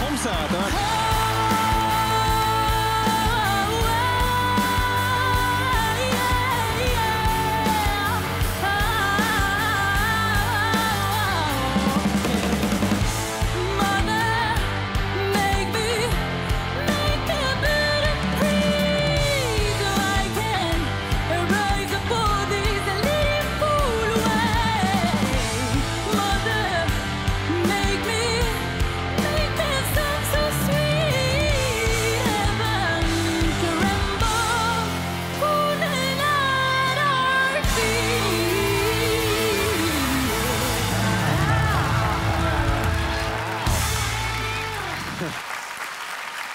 omzetten. Hein. Ah!